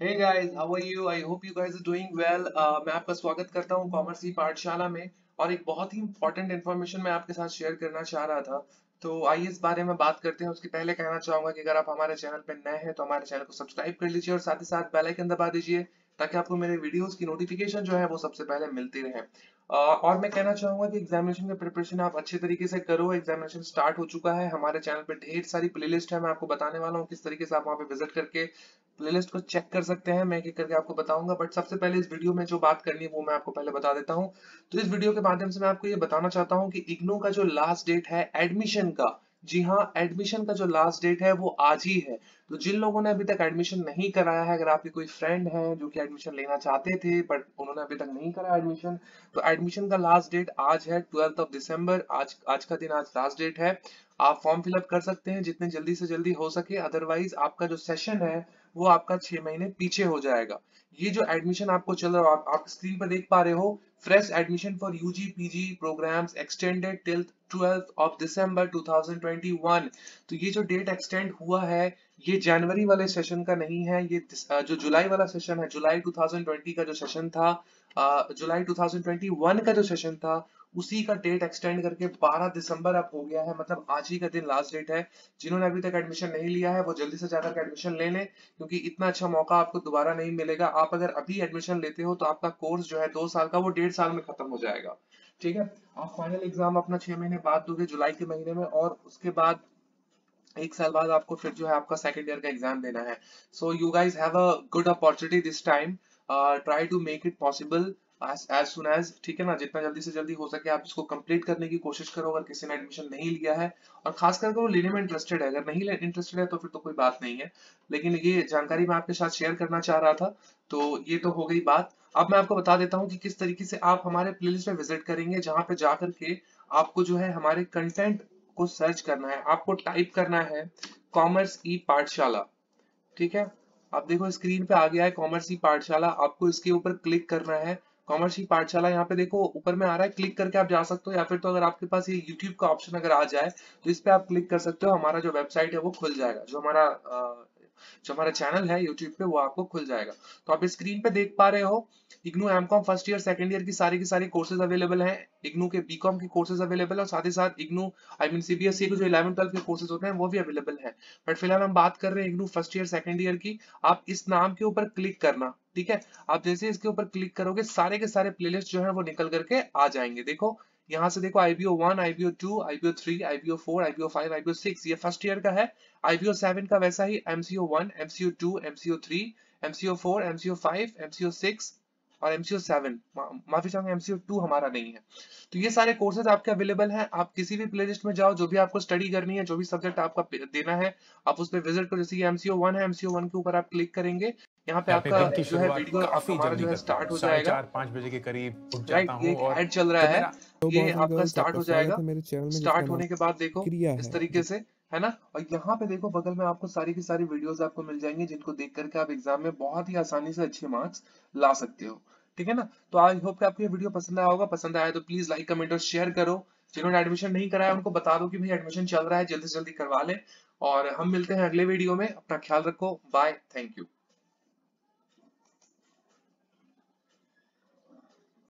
Hey guys, how are you? I hope you guys are doing well. Uh, मैं आपका स्वागत करता हूँ कॉमर्स की पाठशाला में और एक बहुत ही इंपॉर्टेंट इन्फॉर्मेशन मैं आपके साथ शेयर करना चाह रहा था तो आइए इस बारे में बात करते हैं उसके पहले कहना चाहूँगा कि अगर आप हमारे चैनल पर नए हैं तो हमारे चैनल को सब्सक्राइब कर लीजिए और साथ ही साथ बेल आइकन दबा दीजिए ताकि आपको मेरे वीडियोस की नोटिफिकेशन जो है वो सबसे पहले मिलती रहे और मैं कहना चाहूँगा कि एग्जामिनेशन का प्रिपरेशन आप अच्छे तरीके से करो। एग्जामिनेशन स्टार्ट हो चुका है। हमारे चैनल पे ढेर सारी प्लेलिस्ट है। मैं आपको बताने वाला हूँ किस तरीके से आप वहाँ पे विज़िट करके प्लेलिस्ट को चेक कर सकते हैं। मैं एक करके आपको बताऊँगा। बट सबसे पहले इस वीडियो में जो बात करनी है, वो मैं आपको पहले बता देता हूँ। तो इस वीडियो के माध्यम से मैं आपको ये बताना चाहता हूँ कि इग्नो का जो लास्ट डेट है एडमिशन का जी हाँ एडमिशन का जो लास्ट डेट है, वो आज ही है। तो जिन लोगों ने अभी तक एडमिशन नहीं कराया है, अगर आपके कोई फ्रेंड है जो कि एडमिशन लेना चाहते थे बट उन्होंने अभी तक नहीं कराया एडमिशन तो एडमिशन का लास्ट डेट आज है ट्वेल्थ ऑफ़ दिसंबर आज आज का दिन, आज लास्ट डेट है। आप फॉर्म फिलअप कर सकते हैं जितने जल्दी से जल्दी हो सके। अदरवाइज़ आपका जो सेशन है वो आपका छह महीने पीछे हो जाएगा। ये जो एडमिशन आपको चल रहा है आप, आप स्क्रीन पर देख पा रहे हो fresh admission for UG PG programs extended till 12th of December 2021 तो ये जो डेट एक्सटेंड हुआ है ये जनवरी वाले सेशन का नहीं है ये जो जुलाई वाला सेशन है जुलाई 2020 का जो सेशन था जुलाई 2021 का जो सेशन था उसी का डेट एक्सटेंड करके 12 दिसंबर अब हो गया है मतलब आज ही का दिन लास्ट डेट है। जिन्होंने अभी तक एडमिशन नहीं लिया है, वो जल्दी से जाकर एडमिशन ले लें, क्योंकि इतना अच्छा मौका आपको दोबारा नहीं मिलेगा। आप अगर अभी एडमिशन लेते हो तो आपका कोर्स जो है दो साल का, वो डेढ़ साल में खत्म हो जाएगा। ठीक है? आप फाइनल एग्ज़ाम अपना छह महीने बाद दोगे, जुलाई के महीने में, और उसके बाद एक साल बाद आपको फिर जो है आपका सेकेंड ईयर का एग्ज़ाम देना है। So you guys a good opportunity this time try to make it possible as soon as ठीक है ना, जितना जल्दी से जल्दी हो सके आप इसको कंप्लीट करने की कोशिश करो, अगर किसी ने एडमिशन नहीं लिया है। और खास करके वो लेने में इंटरेस्टेड है, अगर नहीं इंटरेस्टेड है तो फिर तो कोई बात नहीं है। लेकिन ये जानकारी मैं आपके साथ शेयर करना चाह रहा था तो ये तो हो गई बात। अब मैं आपको बता देता हूँ कि किस तरीके से आप हमारे प्लेलिस्ट में विज़िट करेंगे, जहाँ पे जाकर के आपको जो है हमारे कंटेंट को सर्च करना है। आपको टाइप करना है कॉमर्स ई पाठशाला, ठीक है? आप देखो स्क्रीन पे आ गया है कॉमर्स ई पाठशाला। आपको इसके ऊपर क्लिक करना है। कॉमर्स की पाठशाला यहाँ पे देखो ऊपर में आ रहा है, क्लिक करके आप जा सकते हो, या फिर तो अगर आपके पास ये यूट्यूब का ऑप्शन अगर आ जाए तो इस पे आप क्लिक कर सकते हो, हमारा जो वेबसाइट है वो खुल जाएगा, जो हमारा जो हमारा चैनल है यूट्यूब पे, वो आपको खुल जाएगा। तो आप स्क्रीन पे देख पा रहे हो IGNOU MCom first year second year की सारी की सारी कोर्सेज अवेलेबल हैं इग्नू के बीकॉम के कोर्सेज अवेलेबल है, और साथ ही साथ इग्नू आई मीन सीबीएसई के जो इलेवन ट्वेल्थ के कोर्सेज होते हैं, वो भी अवेलेबल है। बट फ़िलहाल हम बात कर रहे हैं IGNOU first year second year की, आप इस नाम के ऊपर क्लिक करना ठीक है आप जैसे इसके ऊपर क्लिक करोगे सारे के सारे प्लेलिस्ट जो है वो निकल करके आ जाएँगे देखो यहाँ से देखो IBO one IBO two IBO three IBO four IBO five IBO six ये फ़र्स्ट ईयर का है IBO सेवन का वैसा ही MCO one MCO two MCO three MCO four MCO five MCO six और एमसीओ सेवन माफ़ी चाहूँगा एमसीओ टू हमारा नहीं है तो ये सारे कोर्सेज आपके अवेलेबल हैं आप किसी भी प्लेलिस्ट में जाओ जो भी आपको स्टडी करनी है जो भी सब्जेक्ट आपका देना है आप उस पर विज़िट करो जैसे एमसीओ वन है एमसीओ वन के ऊपर आप क्लिक करेंगे यहाँ पे आपका जो है वीडियो हमारा जो है स्टार्ट हो। जाएगा। चार पाँच बजे के करीब उठ जाता हूँ और एड चल रहा है। ये आपका स्टार्ट हो जाएगा। स्टार्ट होने के बाद देखो इस तरीके से है ना? और यहाँ पे देखो बगल में आपको सारी की सारी वीडियोस आपको मिल जाएँगी जिनको देख करके आप एग्ज़ाम में बहुत ही आसानी से अच्छे मार्क्स ला सकते हो। ठीक है ना? तो आई होप कि आपको ये वीडियो पसंद आया होगा। पसंद आया तो प्लीज़ लाइक कमेंट और शेयर करो। जिन्होंने एडमिशन नहीं कराया उनको बता दो कि भाई एडमिशन चल रहा है जल्दी से जल्दी करवा ले। और हम मिलते हैं अगले वीडियो में। अपना ख्याल रखो। Bye thank you